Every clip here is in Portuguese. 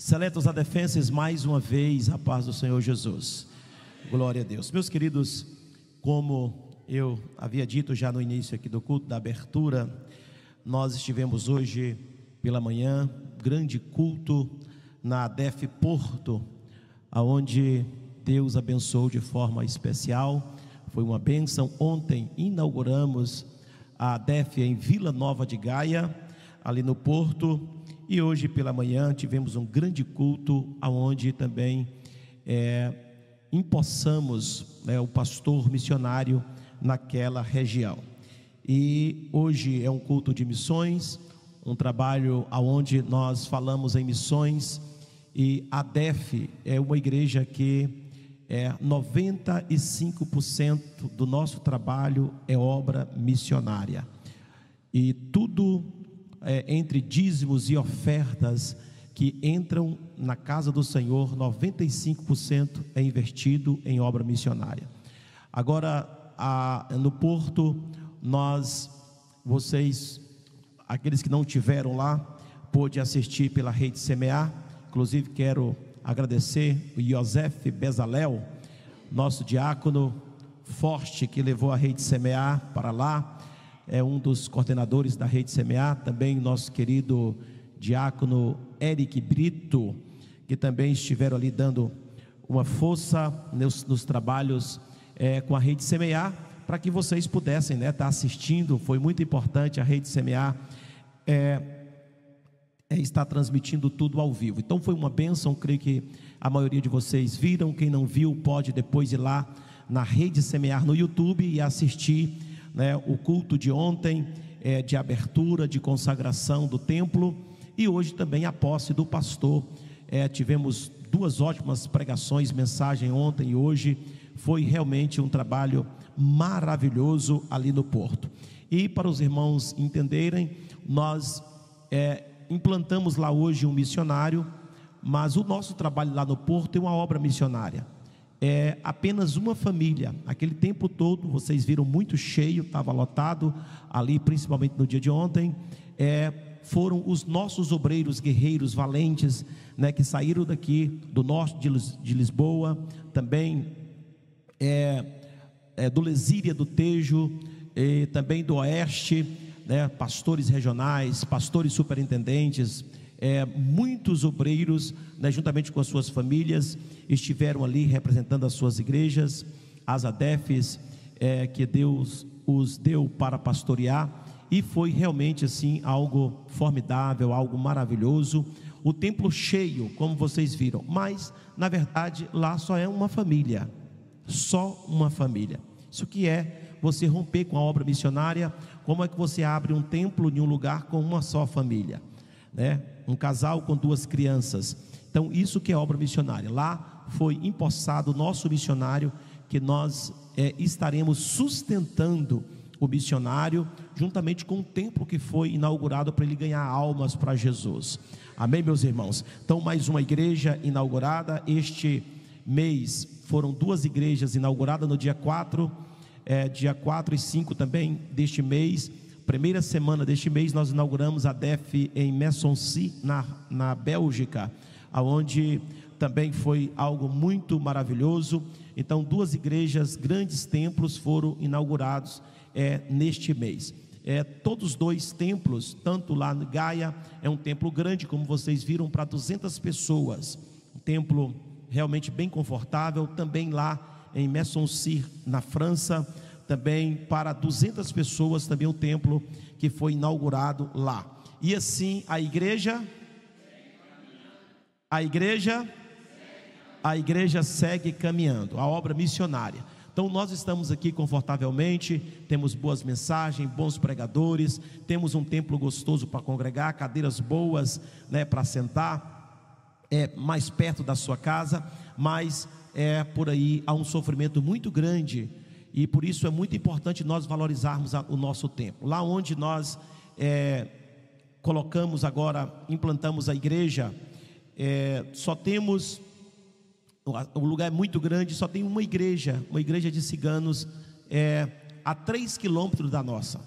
Seletos a defensas mais uma vez, a paz do Senhor Jesus. Glória a Deus. Meus queridos, como eu havia dito já no início aqui do culto, da abertura, nós estivemos hoje pela manhã, grande culto na ADEF Porto, aonde Deus abençoou de forma especial. Foi uma bênção. Ontem inauguramos a ADEF em Vila Nova de Gaia, ali no Porto e hoje pela manhã tivemos um grande culto, aonde também é, empossamos né, o pastor missionário naquela região. E hoje é um culto de missões, um trabalho aonde nós falamos em missões e a DEF é uma igreja que é 95% do nosso trabalho é obra missionária. E tudo é, entre dízimos e ofertas que entram na casa do Senhor, 95% é investido em obra missionária. Agora, a, no Porto, nós, vocês, aqueles que não tiveram lá, pôde assistir pela rede Semear. Inclusive, quero agradecer o Josef Bezalel, nosso diácono forte que levou a rede Semear para lá é um dos coordenadores da Rede Semear, também nosso querido diácono Eric Brito, que também estiveram ali dando uma força nos, nos trabalhos é, com a Rede Semear, para que vocês pudessem estar né, tá assistindo, foi muito importante a Rede Semear é, é, estar transmitindo tudo ao vivo. Então foi uma bênção, creio que a maioria de vocês viram, quem não viu pode depois ir lá na Rede Semear no YouTube e assistir né, o culto de ontem é, de abertura, de consagração do templo e hoje também a posse do pastor. É, tivemos duas ótimas pregações, mensagem ontem e hoje. Foi realmente um trabalho maravilhoso ali no Porto. E para os irmãos entenderem, nós é, implantamos lá hoje um missionário, mas o nosso trabalho lá no Porto é uma obra missionária é, apenas uma família. Aquele tempo todo, vocês viram muito cheio, estava lotado ali, principalmente no dia de ontem. É, foram os nossos obreiros guerreiros valentes, né, que saíram daqui do norte de, Lisboa, também é, é, do Lesíria do Tejo, também do Oeste, né, pastores regionais, pastores superintendentes, é, muitos obreiros, né, juntamente com as suas famílias, estiveram ali representando as suas igrejas, as ADEFs é, que Deus os deu para pastorear, e foi realmente assim algo formidável, algo maravilhoso. O templo cheio, como vocês viram, mas na verdade lá só é uma família, só uma família. Isso que é você romper com a obra missionária, como é que você abre um templo em um lugar com uma só família, né? Um casal com duas crianças. Então, isso que é obra missionária. Lá foi empossado o nosso missionário, que nós é, estaremos sustentando o missionário, juntamente com o templo que foi inaugurado para ele ganhar almas para Jesus. Amém, meus irmãos? Então, mais uma igreja inaugurada. Este mês foram duas igrejas inauguradas no dia 4, é, dia 4 e 5 também deste mês primeira semana deste mês, nós inauguramos a DEF em Messoncy, na, na Bélgica, aonde também foi algo muito maravilhoso. Então, duas igrejas, grandes templos foram inaugurados é, neste mês. É, todos dois templos, tanto lá em Gaia, é um templo grande, como vocês viram, para 200 pessoas. Um templo realmente bem confortável. Também lá em Messoncy, na França, também para 200 pessoas, também o templo que foi inaugurado lá. E assim a igreja a igreja a igreja segue caminhando, a obra missionária. Então nós estamos aqui confortavelmente, temos boas mensagens, bons pregadores, temos um templo gostoso para congregar, cadeiras boas, né, para sentar, é mais perto da sua casa, mas é por aí há um sofrimento muito grande e por isso é muito importante nós valorizarmos o nosso tempo. Lá onde nós é, colocamos agora, implantamos a igreja, é, só temos, o lugar é muito grande, só tem uma igreja, uma igreja de ciganos é, a 3 quilômetros da nossa.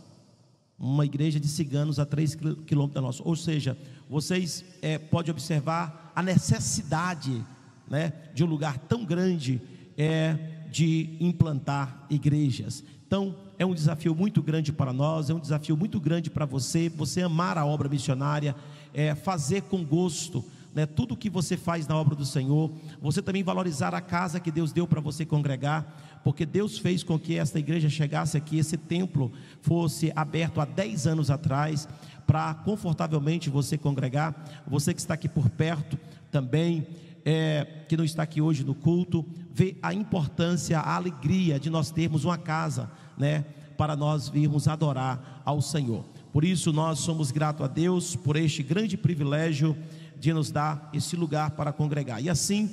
Uma igreja de ciganos a 3 quilômetros da nossa. Ou seja, vocês é, podem observar a necessidade né, de um lugar tão grande é de implantar igrejas. Então, é um desafio muito grande para nós, é um desafio muito grande para você, você amar a obra missionária, é, fazer com gosto né, tudo que você faz na obra do Senhor, você também valorizar a casa que Deus deu para você congregar, porque Deus fez com que esta igreja chegasse aqui, esse templo fosse aberto há 10 anos atrás, para confortavelmente você congregar, você que está aqui por perto também, é, que não está aqui hoje no culto, vê a importância, a alegria de nós termos uma casa, né, para nós virmos adorar ao Senhor. Por isso nós somos gratos a Deus por este grande privilégio de nos dar esse lugar para congregar. E assim,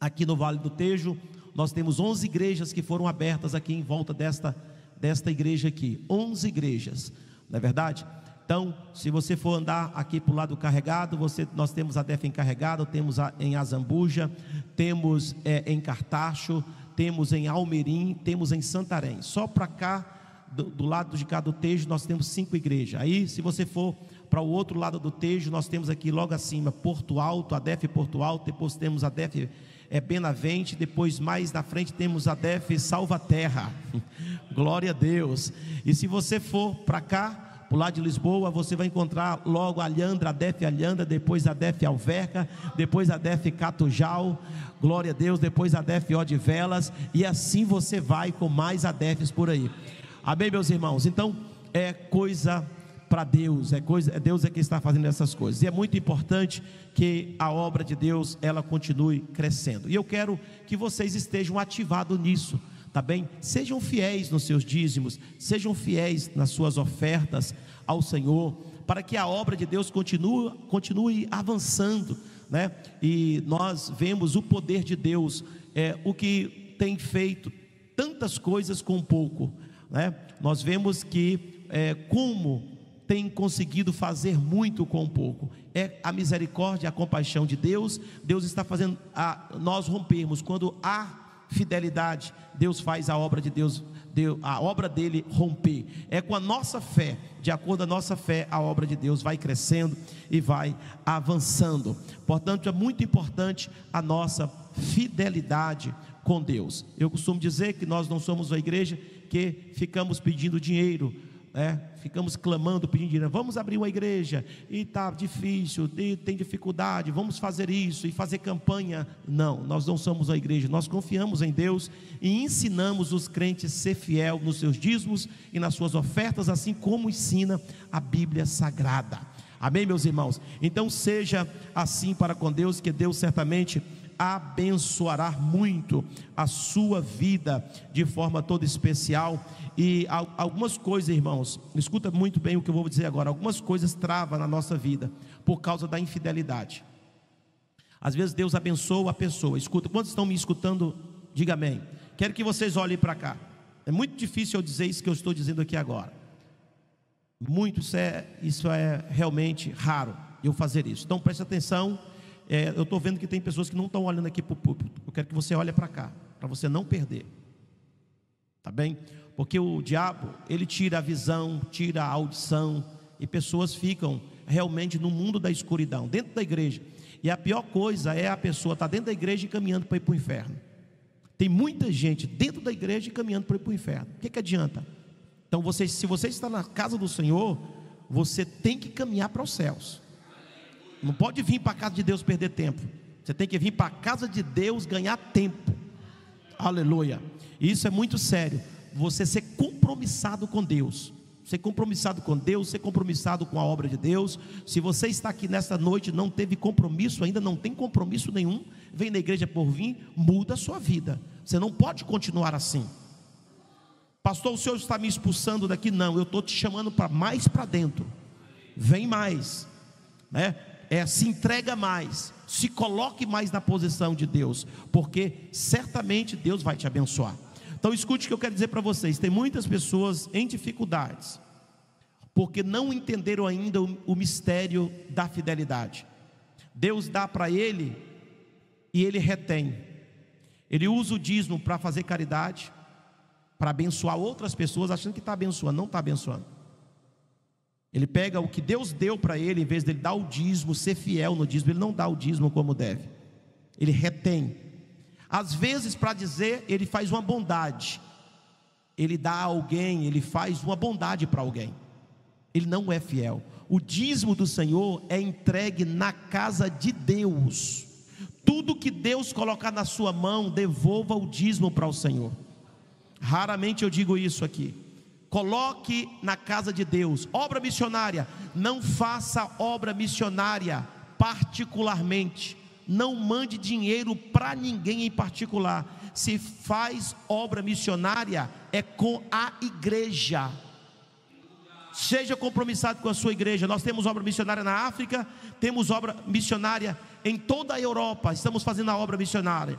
aqui no Vale do Tejo, nós temos 11 igrejas que foram abertas aqui em volta desta desta igreja aqui. 11 igrejas, não é verdade? Então, se você for andar aqui para o lado carregado, você, nós temos a DEF encarregada, temos a, em Azambuja, temos é, em Cartacho, temos em Almerim, temos em Santarém. Só para cá, do, do, lado de cá do Tejo, nós temos cinco igrejas. Aí, se você for para o outro lado do Tejo, nós temos aqui logo acima Porto Alto, a DEF Porto Alto, depois temos a DEF é, Benavente, depois mais na frente temos a DEF Salvaterra. Glória a Deus. E se você for para cá, por lá de Lisboa, você vai encontrar logo a Alhandra, a Def Alhandra, depois a Def Alverca, depois a Def Catujal, glória a Deus, depois a Def Odivelas, e assim você vai com mais adefes por aí. Amém, meus irmãos? Então, é coisa para Deus, é coisa, é Deus é que está fazendo essas coisas. E é muito importante que a obra de Deus ela continue crescendo. E eu quero que vocês estejam ativados nisso tá bem? Sejam fiéis nos seus dízimos, sejam fiéis nas suas ofertas ao Senhor, para que a obra de Deus continue, continue avançando, né? E nós vemos o poder de Deus, é o que tem feito tantas coisas com pouco, né? Nós vemos que é, como tem conseguido fazer muito com pouco. É a misericórdia, a compaixão de Deus. Deus está fazendo a nós rompermos quando há fidelidade, Deus faz a obra de Deus, a obra dele romper. É com a nossa fé, de acordo com a nossa fé, a obra de Deus vai crescendo e vai avançando. Portanto, é muito importante a nossa fidelidade com Deus. Eu costumo dizer que nós não somos uma igreja que ficamos pedindo dinheiro é, ficamos clamando, pedindo dinheiro. Vamos abrir uma igreja e está difícil, e tem dificuldade. Vamos fazer isso e fazer campanha. Não, nós não somos a igreja. Nós confiamos em Deus e ensinamos os crentes a ser fiel nos seus dízimos e nas suas ofertas, assim como ensina a Bíblia Sagrada. Amém, meus irmãos? Então seja assim para com Deus, que Deus certamente abençoará muito a sua vida de forma toda especial. E algumas coisas, irmãos, escuta muito bem o que eu vou dizer agora. Algumas coisas travam na nossa vida por causa da infidelidade. Às vezes Deus abençoa a pessoa. Escuta, quantos estão me escutando? Diga amém. Quero que vocês olhem para cá. É muito difícil eu dizer isso que eu estou dizendo aqui agora. Muito, isso é, isso é realmente raro eu fazer isso. Então preste atenção é, eu estou vendo que tem pessoas que não estão olhando aqui para o púlpito. Eu quero que você olhe para cá, para você não perder. Tá bem? Porque o diabo, ele tira a visão, tira a audição, e pessoas ficam realmente no mundo da escuridão, dentro da igreja. E a pior coisa é a pessoa estar tá dentro da igreja e caminhando para ir para o inferno. Tem muita gente dentro da igreja e caminhando para ir para o inferno. O que, que adianta? Então, você, se você está na casa do Senhor, você tem que caminhar para os céus. Não pode vir para a casa de Deus perder tempo. Você tem que vir para a casa de Deus ganhar tempo. Aleluia. Isso é muito sério. Você ser compromissado com Deus. Ser compromissado com Deus, ser compromissado com a obra de Deus. Se você está aqui nesta noite não teve compromisso, ainda não tem compromisso nenhum, vem na igreja por vir, muda a sua vida. Você não pode continuar assim. Pastor, o senhor está me expulsando daqui? Não, eu estou te chamando para mais para dentro. Vem mais, né? É, se entrega mais, se coloque mais na posição de Deus, porque certamente Deus vai te abençoar. Então escute o que eu quero dizer para vocês: tem muitas pessoas em dificuldades, porque não entenderam ainda o, o mistério da fidelidade. Deus dá para ele e ele retém. Ele usa o dízimo para fazer caridade, para abençoar outras pessoas, achando que está abençoando, não está abençoando. Ele pega o que Deus deu para ele, em vez dele dar o dízimo, ser fiel no dízimo, ele não dá o dízimo como deve. Ele retém. Às vezes, para dizer, ele faz uma bondade. Ele dá a alguém, ele faz uma bondade para alguém. Ele não é fiel. O dízimo do Senhor é entregue na casa de Deus. Tudo que Deus colocar na sua mão, devolva o dízimo para o Senhor. Raramente eu digo isso aqui. Coloque na casa de Deus. Obra missionária. Não faça obra missionária particularmente. Não mande dinheiro para ninguém em particular. Se faz obra missionária, é com a igreja. Seja compromissado com a sua igreja. Nós temos obra missionária na África, temos obra missionária em toda a Europa. Estamos fazendo a obra missionária.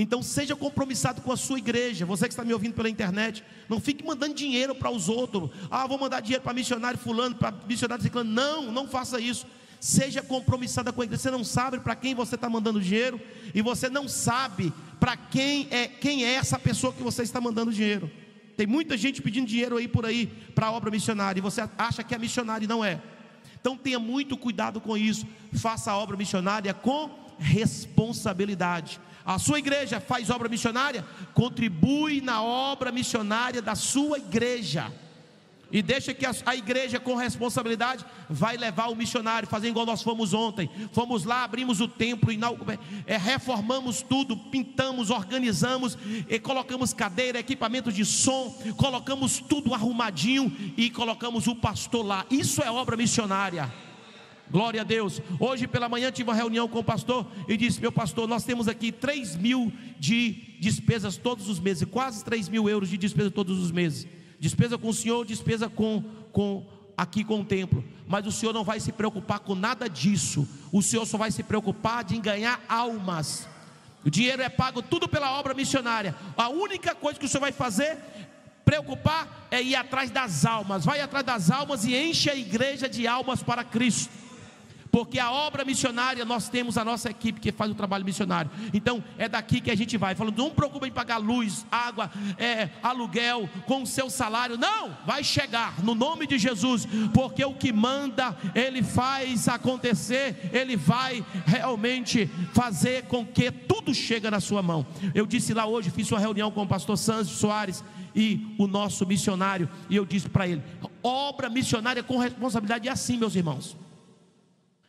Então seja compromissado com a sua igreja. Você que está me ouvindo pela internet, não fique mandando dinheiro para os outros. Ah, vou mandar dinheiro para missionário fulano, para missionário ciclano. Não, não faça isso. Seja compromissada com a igreja. Você não sabe para quem você está mandando dinheiro e você não sabe para quem é quem é essa pessoa que você está mandando dinheiro. Tem muita gente pedindo dinheiro aí por aí para a obra missionária e você acha que é missionário e não é. Então tenha muito cuidado com isso. Faça a obra missionária com responsabilidade. A sua igreja faz obra missionária? Contribui na obra missionária da sua igreja. E deixa que a, a, igreja com responsabilidade vai levar o missionário, fazer igual nós fomos ontem. Fomos lá, abrimos o templo, é, reformamos tudo, pintamos, organizamos, e colocamos cadeira, equipamento de som, colocamos tudo arrumadinho e colocamos o pastor lá. Isso é obra missionária. Glória a Deus. Hoje pela manhã tive uma reunião com o pastor e disse: Meu pastor, nós temos aqui 3 mil de despesas todos os meses, quase 3 mil euros de despesa todos os meses. Despesa com o senhor, despesa com, com aqui com o templo. Mas o senhor não vai se preocupar com nada disso. O senhor só vai se preocupar de ganhar almas. O dinheiro é pago tudo pela obra missionária. A única coisa que o senhor vai fazer preocupar é ir atrás das almas. Vai atrás das almas e enche a igreja de almas para Cristo porque a obra missionária nós temos a nossa equipe que faz o trabalho missionário. Então é daqui que a gente vai. Falando, não preocupe em pagar luz, água, é, aluguel com o seu salário. Não, vai chegar no nome de Jesus, porque o que manda ele faz acontecer, ele vai realmente fazer com que tudo chegue na sua mão. Eu disse lá hoje, fiz uma reunião com o pastor Santos Soares e o nosso missionário, e eu disse para ele: obra missionária com responsabilidade é assim, meus irmãos.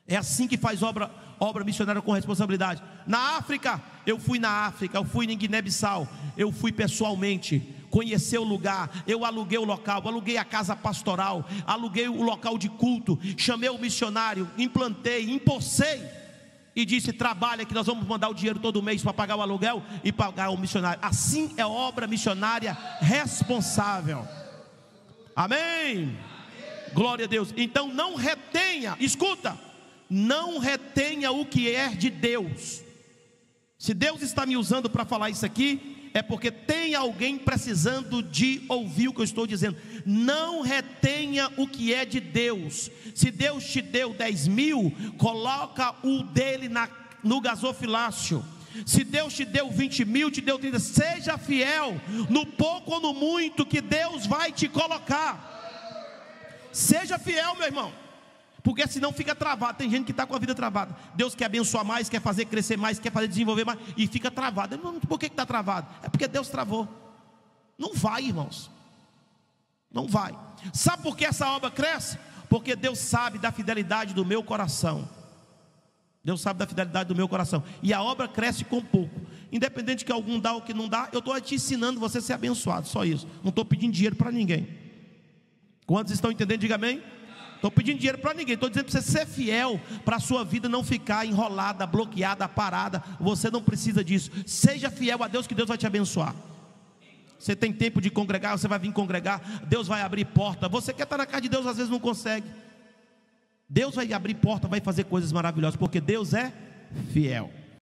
É assim que faz obra, obra missionária com responsabilidade. Na África, eu fui na África, eu fui em Guiné-Bissau, eu fui pessoalmente conhecer o lugar, eu aluguei o local, aluguei a casa pastoral, aluguei o local de culto, chamei o missionário, implantei, impulsei e disse: trabalha que nós vamos mandar o dinheiro todo mês para pagar o aluguel e pagar o missionário. Assim é obra missionária responsável. Amém? Amém. Glória a Deus. Então não retenha, escuta não retenha o que é de Deus. Se Deus está me usando para falar isso aqui, é porque tem alguém precisando de ouvir o que eu estou dizendo. Não retenha o que é de Deus. Se Deus te deu 10 mil, coloca o dele na, no gasofilácio. Se Deus te deu 20 mil, te deu 30, seja fiel no pouco ou no muito que Deus vai te colocar. Seja fiel, meu irmão. Porque senão fica travado. Tem gente que está com a vida travada. Deus quer abençoar mais, quer fazer crescer mais, quer fazer desenvolver mais, e fica travado. Por que está travado? É porque Deus travou. Não vai, irmãos. Não vai. Sabe por que essa obra cresce? Porque Deus sabe da fidelidade do meu coração. Deus sabe da fidelidade do meu coração. E a obra cresce com pouco. Independente que algum dá ou que não dá, eu estou te ensinando você a ser abençoado. Só isso. Não estou pedindo dinheiro para ninguém. Quantos estão entendendo? Diga amém. Estou pedindo dinheiro para ninguém, estou dizendo para você ser fiel, para a sua vida não ficar enrolada, bloqueada, parada. Você não precisa disso. Seja fiel a Deus, que Deus vai te abençoar. Você tem tempo de congregar, você vai vir congregar, Deus vai abrir porta. Você quer estar na casa de Deus, às vezes não consegue. Deus vai abrir porta, vai fazer coisas maravilhosas, porque Deus é fiel.